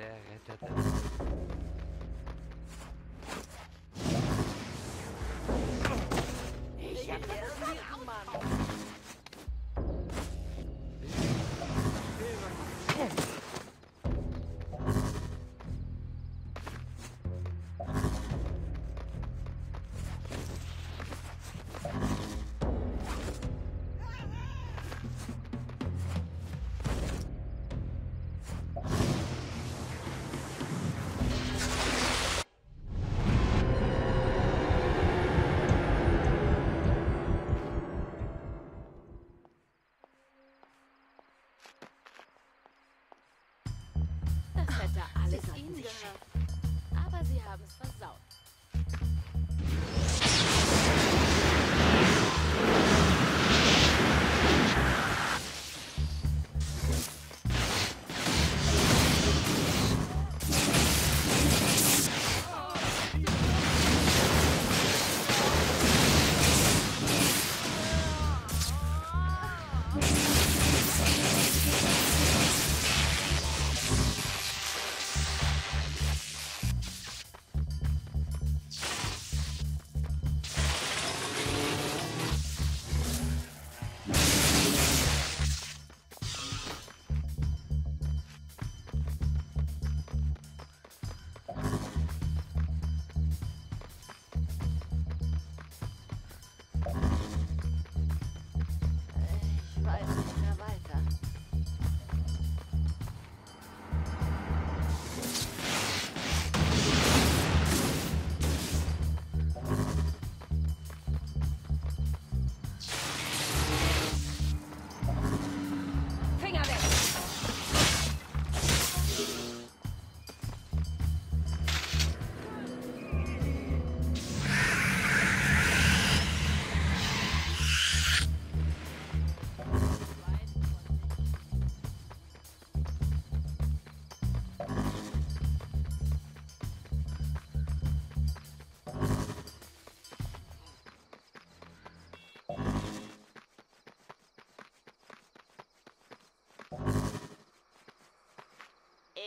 Terre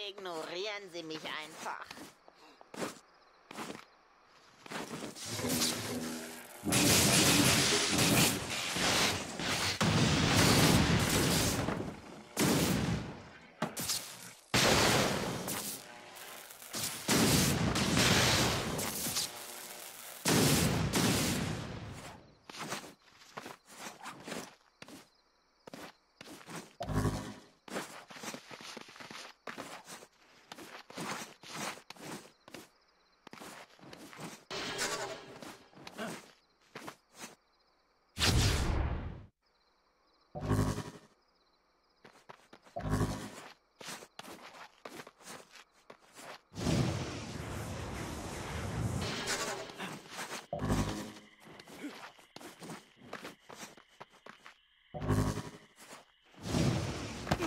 Ignorieren Sie mich einfach.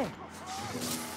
Boom!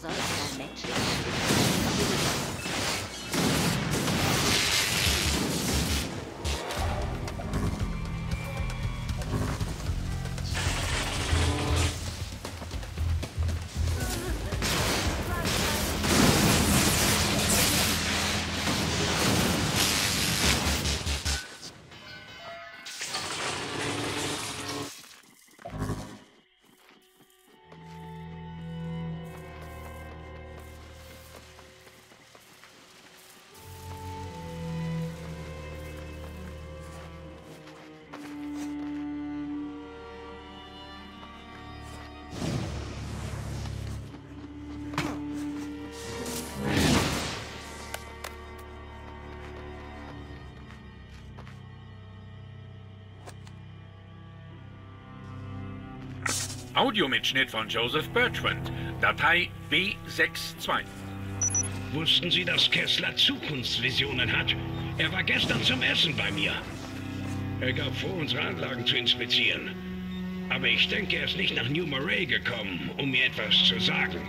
result in a matrix. Audiomitschnitt von Joseph Bertrand. Datei B62. Wussten Sie, dass Kessler Zukunftsvisionen hat? Er war gestern zum Essen bei mir. Er gab vor, unsere Anlagen zu inspizieren. Aber ich denke, er ist nicht nach New Moray gekommen, um mir etwas zu sagen.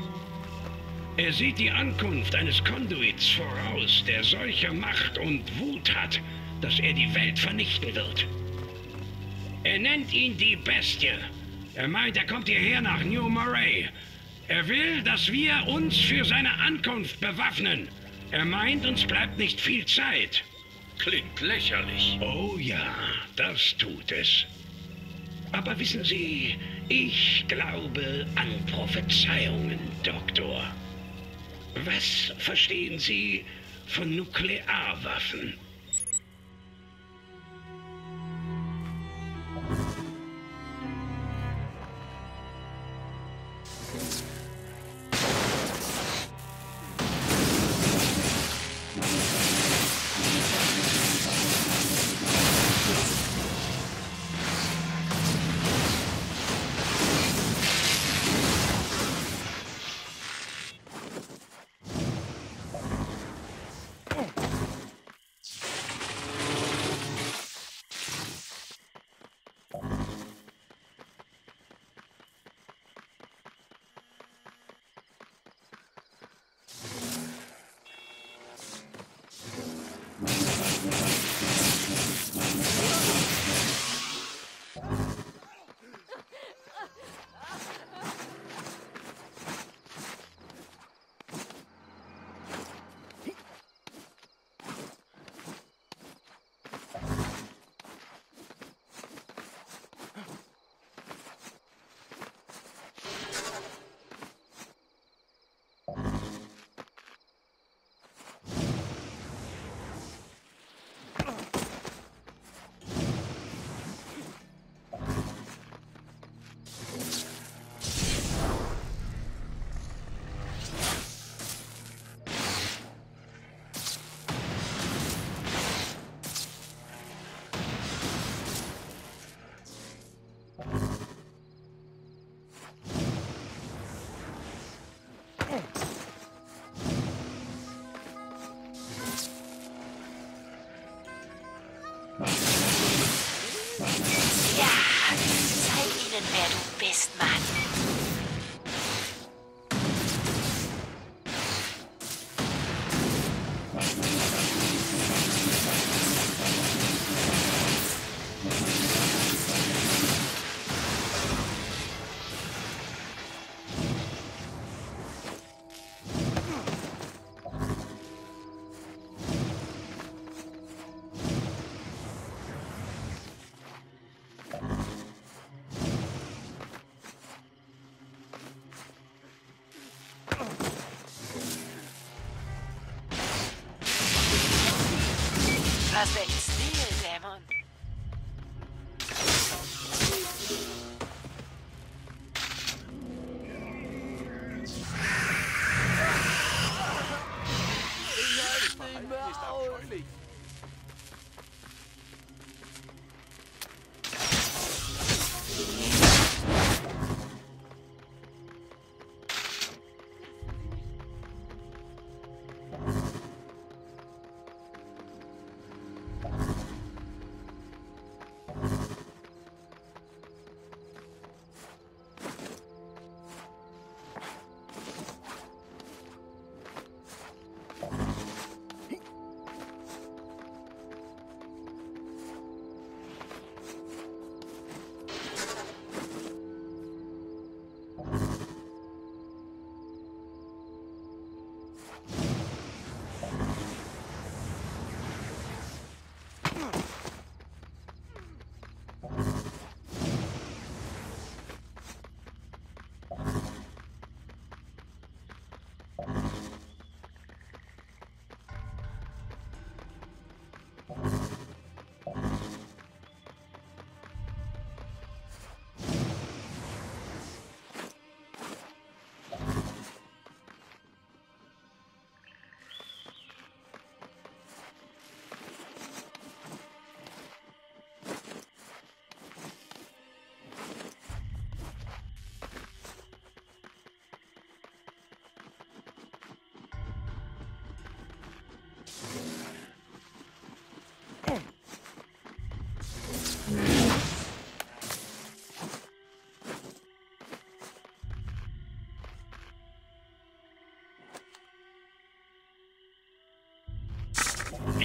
Er sieht die Ankunft eines Konduits voraus, der solche Macht und Wut hat, dass er die Welt vernichten wird. Er nennt ihn die Bestie. Er meint, er kommt hierher nach New Moray. Er will, dass wir uns für seine Ankunft bewaffnen. Er meint, uns bleibt nicht viel Zeit. Klingt lächerlich. Oh ja, das tut es. Aber wissen Sie, ich glaube an Prophezeiungen, Doktor. Was verstehen Sie von Nuklearwaffen?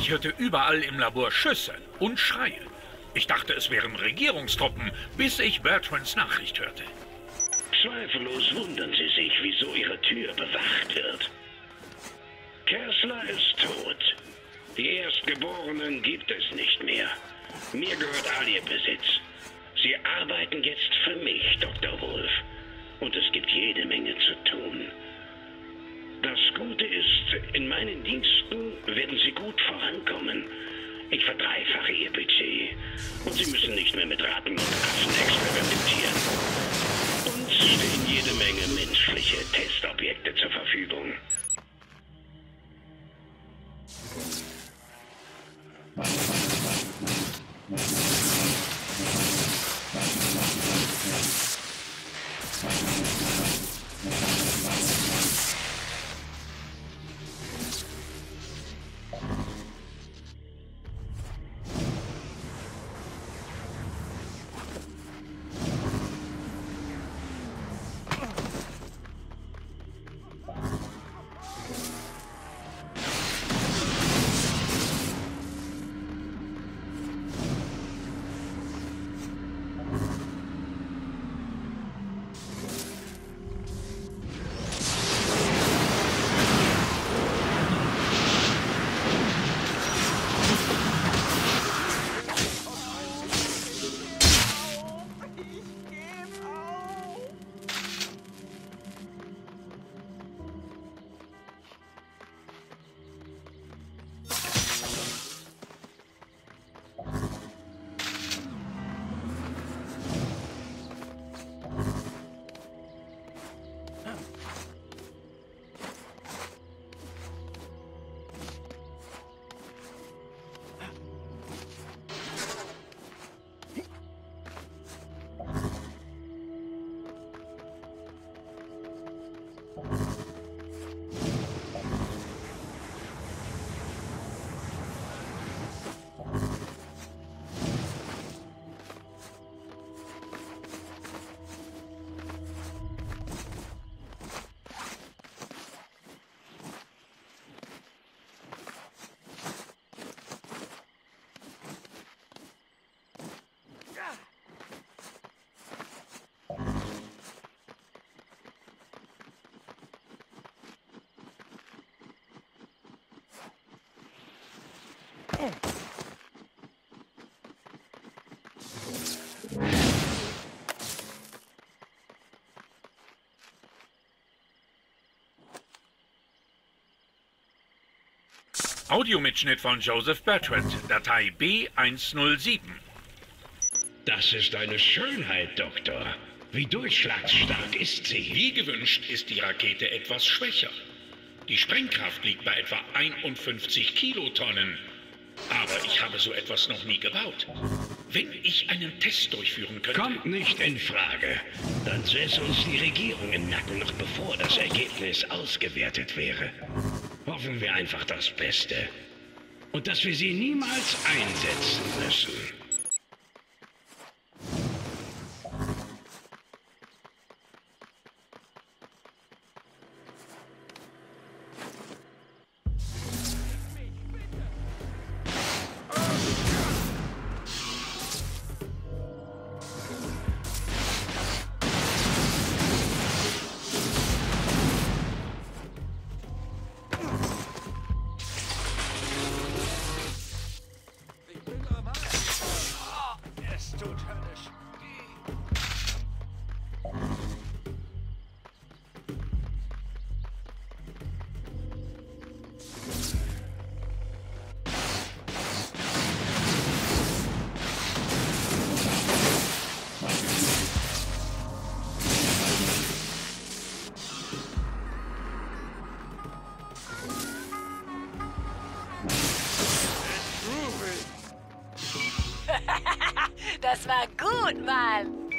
Ich hörte überall im Labor Schüsse und Schreie. Ich dachte, es wären Regierungstruppen, bis ich Bertrands Nachricht hörte. Zweifellos wundern Sie sich, wieso Ihre Tür bewacht wird. Kessler ist tot. Die Erstgeborenen gibt es nicht mehr. Mir gehört all Ihr Besitz. Sie arbeiten jetzt für mich, Dr. Wolf. Und es gibt jede Menge zu tun. In meinen Diensten werden Sie gut vorankommen. Ich verdreifache Ihr Budget. Und Sie müssen nicht mehr mit Ratten und Affen experimentieren. Uns stehen jede Menge menschliche Testobjekte zur Verfügung. Audiomitschnitt von Joseph Bertrand, Datei B107. Das ist eine Schönheit, Doktor. Wie durchschlagsstark ist sie? Wie gewünscht ist die Rakete etwas schwächer. Die Sprengkraft liegt bei etwa 51 Kilotonnen. Aber ich habe so etwas noch nie gebaut. Wenn ich einen Test durchführen könnte... Kommt nicht in Frage. Dann säße uns die Regierung im Nacken, noch bevor das Ergebnis ausgewertet wäre. Hoffen wir einfach das Beste. Und dass wir sie niemals einsetzen müssen. Gut, Mann.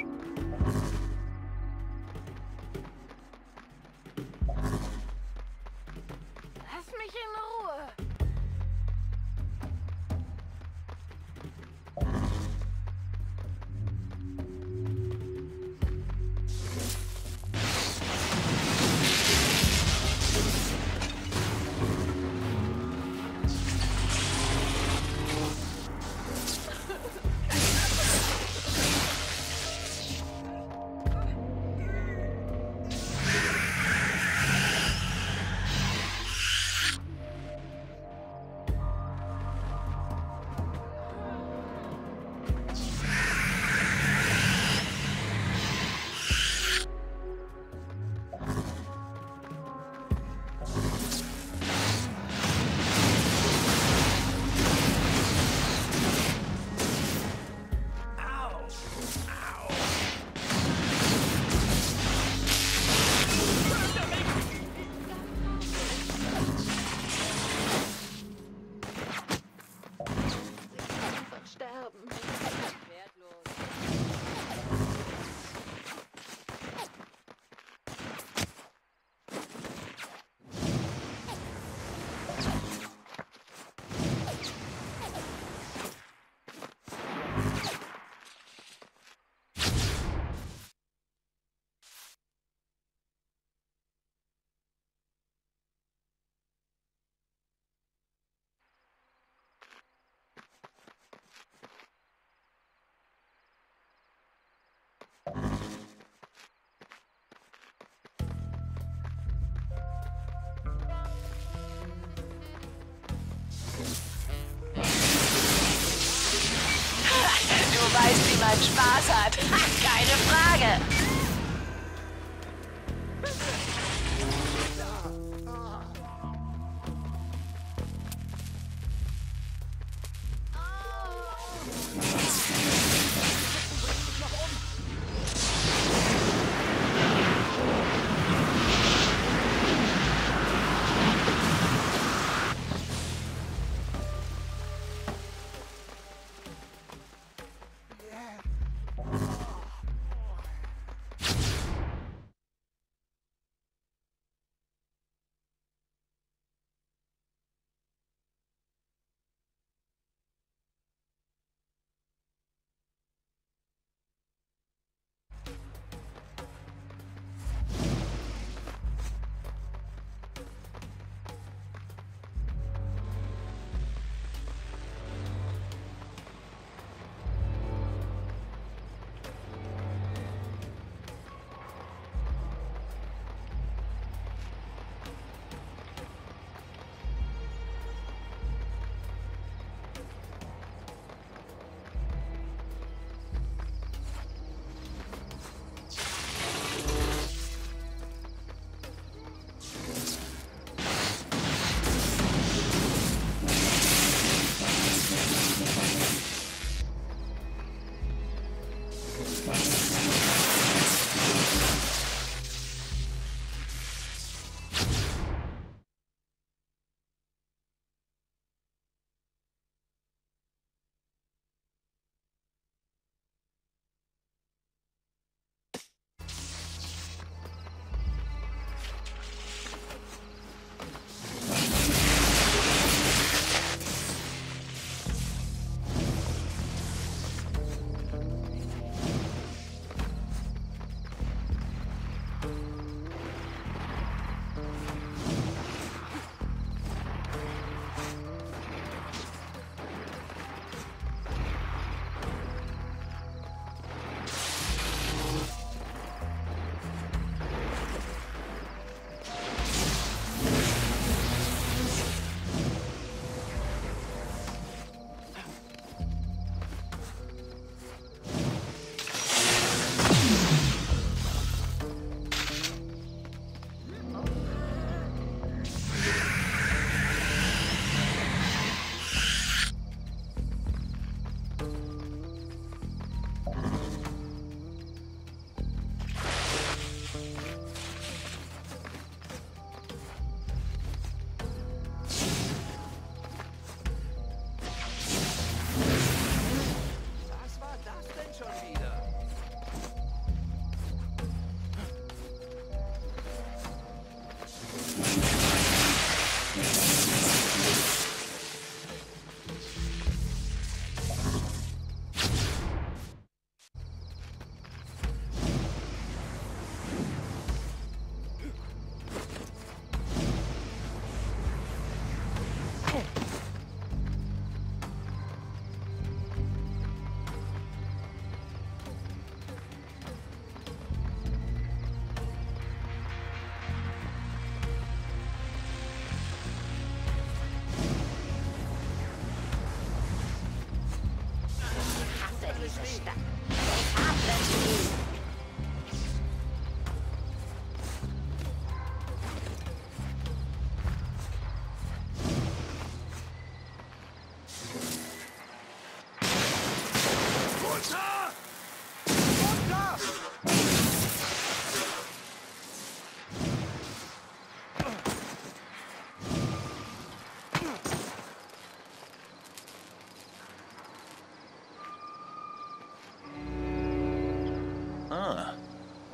Spaß hat. Keine Frage.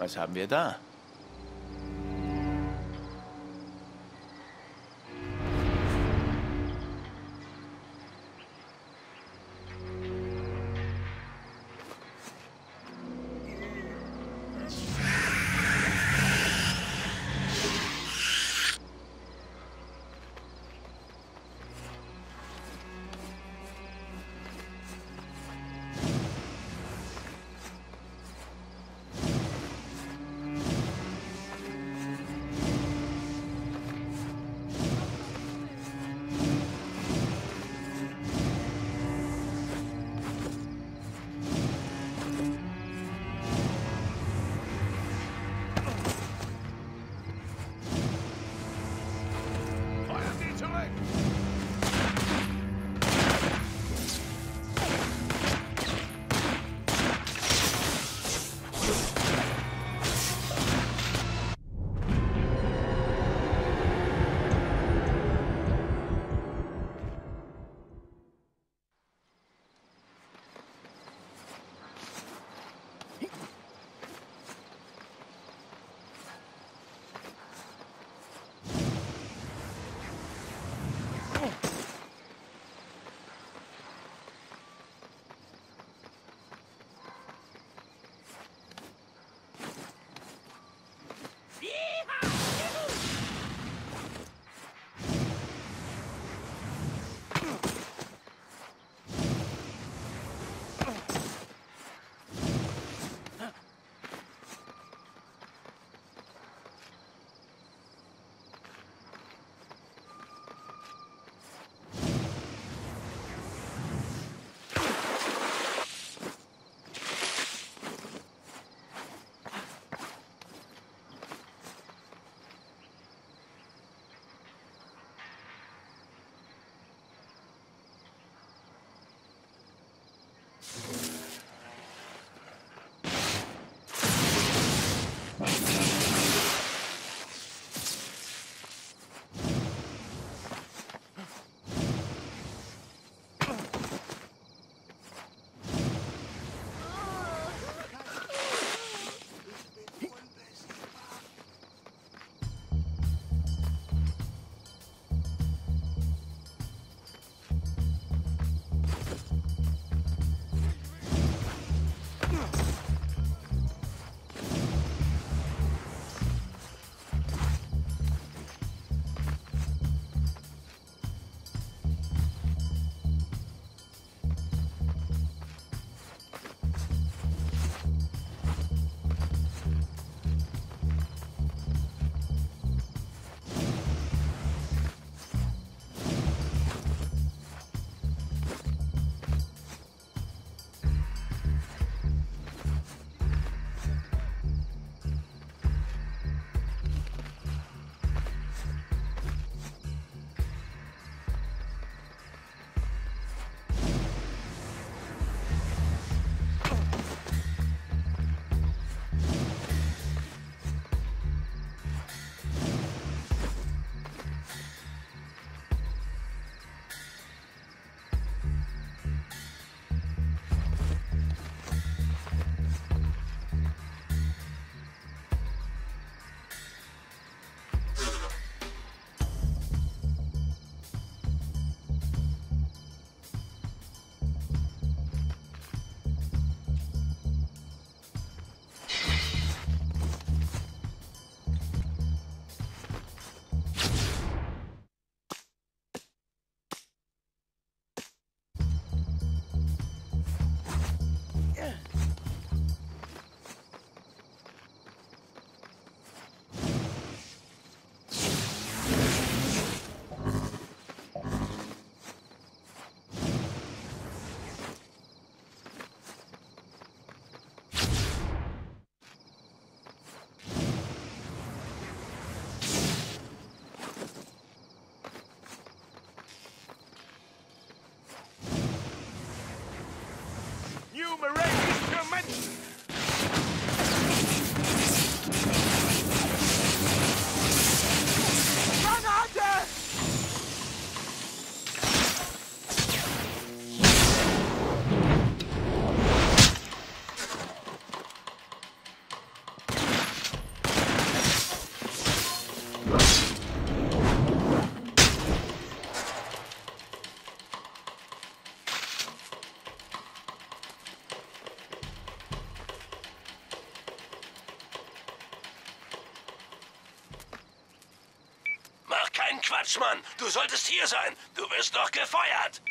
Was haben wir da? Quatsch. Du solltest hier sein. Du wirst noch gefeuert.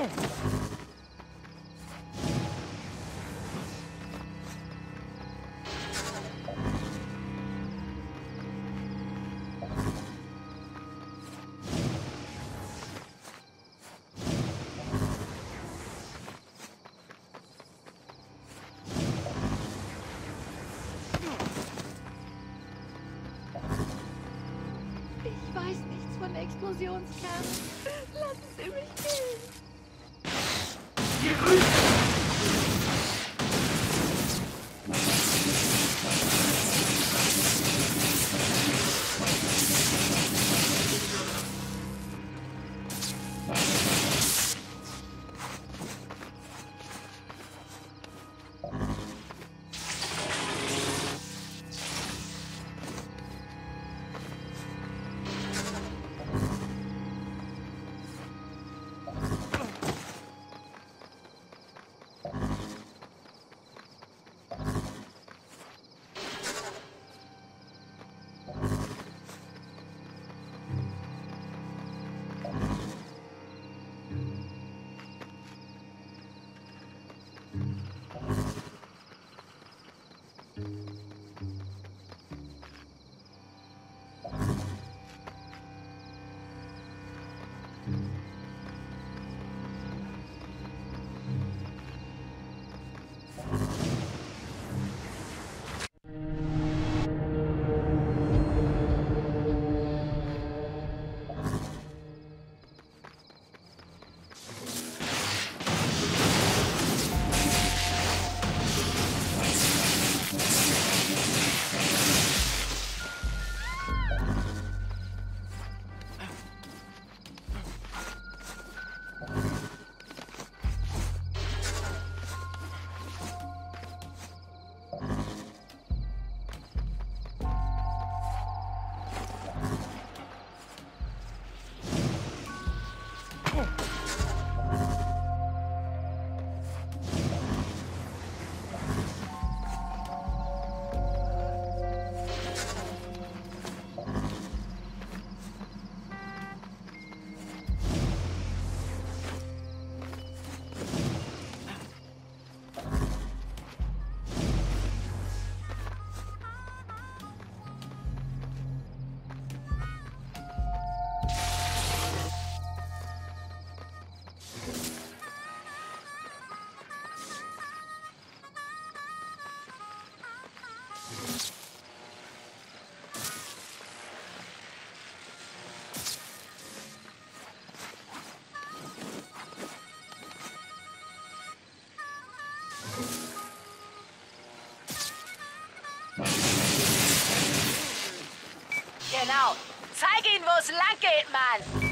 Ich weiß nichts von Explosionskernen. Lassen Sie mich gehen. Thank you. Genau. Zeig ihnen, wo es lang geht, Mann.